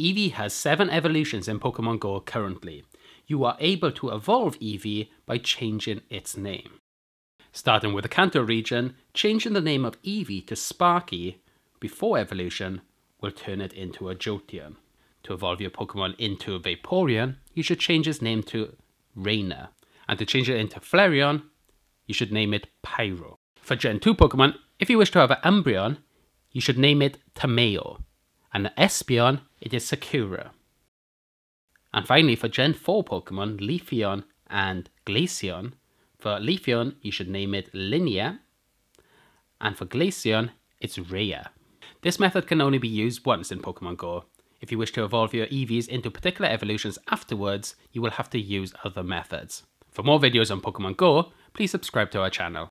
Eevee has 7 evolutions in Pokemon Go currently. You are able to evolve Eevee by changing its name. Starting with the Kanto region, changing the name of Eevee to Sparky before evolution will turn it into a Jolteon. To evolve your Pokemon into a Vaporeon, you should change its name to Rainer. And to change it into Flareon, you should name it Pyro. For Gen 2 Pokemon, if you wish to have an Umbreon, you should name it Tamao. And the Espeon, it is Sakura. And finally, for Gen 4 Pokemon, Leafeon and Glaceon, for Leafeon, you should name it Linnea, and for Glaceon, it's Rea. This method can only be used once in Pokemon Go. If you wish to evolve your Eevees into particular evolutions afterwards, you will have to use other methods. For more videos on Pokemon Go, please subscribe to our channel.